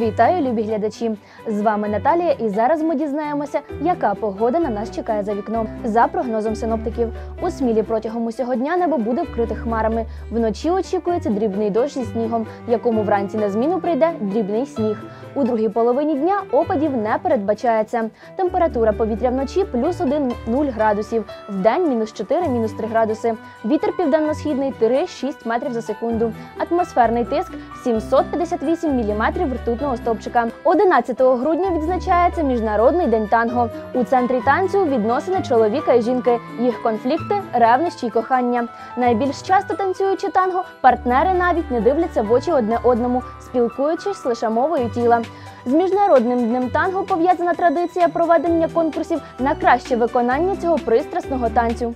Вітаю, любі глядачі! З вами Наталія, і зараз ми дізнаємося, яка погода на нас чекає за вікном. За прогнозом синоптиків, у смілі протягом усього дня небо буде вкрите хмарами. Вночі очікується дрібний дощ зі снігом, якому вранці на зміну прийде дрібний сніг. У другій половині дня опадів не передбачається. Температура повітря вночі плюс 1-0 градусів, мінус 4, мінус 3 градуси. Вітер південно-східний 3-6 метрів за секунду. Атмосферний тиск 758 міліметрів ртутного стовпчика. 11 грудня відзначається Міжнародний день танго. У центрі танцю відносини чоловіка і жінки, їх конфлікти, ревнощі й кохання. Найбільш часто танцюючи танго, партнери навіть не дивляться в очі одне одному, спілкуючись лише мовою тіла. З міжнародним днем танго пов'язана традиція проведення конкурсів на краще виконання цього пристрасного танцю.